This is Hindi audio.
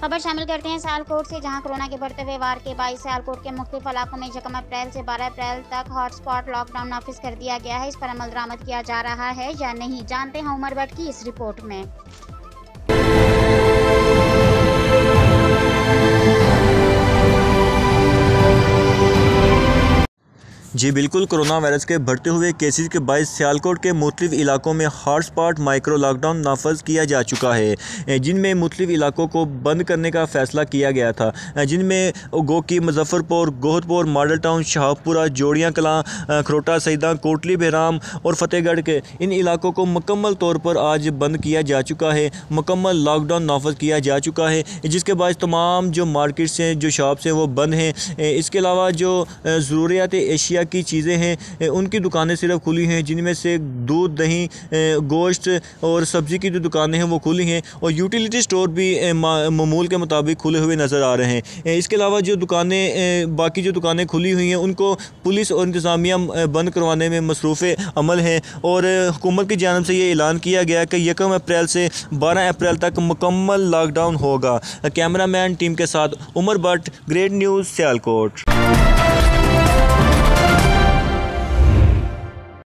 खबर शामिल करते हैं सियालकोट से, जहाँ कोरोना के बढ़ते हुए वार के बाईस सियालकोट के मुख्तलिफ़ इलाकों में यकम अप्रैल से बारह अप्रैल तक हॉटस्पॉट लॉकडाउन नाफिज कर दिया गया है। इस पर अमल दरामद किया जा रहा है या नहीं, जानते हैं उमर भट्ट की इस रिपोर्ट में। जी बिल्कुल, कोरोना वायरस के बढ़ते हुए केसेस के बायस सियालकोट के मुख्तलिफ़ इलाकों में हॉट स्पॉट माइक्रो लॉकडाउन नाफज किया जा चुका है जिनमें मुख्तलिफ़ इलाकों को बंद करने का फ़ैसला किया गया था। जिनमें गो की मुजफ्फरपुर गोहतपुर मॉडल टाउन, शाहपुरा जोड़ियाँ कलां खरोटा, सईदा, कोटली बहराम और फतेहगढ़ के इन इलाकों को मुकम्मल तौर पर आज बंद किया जा चुका है, मुकम्मल लॉकडाउन नाफज किया जा चुका है, जिसके बाद तमाम जो मार्केट्स हैं, जो शॉप्स हैं, वो बंद हैं। इसके अलावा जो ज़रूरियात एशिया अशिया की चीज़ें हैं उनकी दुकानें सिर्फ़ खुली हैं, जिनमें से दूध दही गोश्त और सब्ज़ी की जो दुकानें हैं वो खुली हैं और यूटिलिटी स्टोर भी ममूल के मुताबिक खुले हुए नज़र आ रहे हैं। इसके अलावा जो दुकानें बाकी जो दुकानें खुली हुई हैं, उनको पुलिस और इंतज़ामिया बंद करवाने में मसरूफ़ अमल हैं और हुकूमत की जानब से ये ऐलान किया गया कि यकम अप्रैल से बारह अप्रैल तक मुकम्मल लॉकडाउन होगा। कैमरा मैन टीम के साथ उमर भट्ट, ग्रेट न्यूज़, सियालकोट।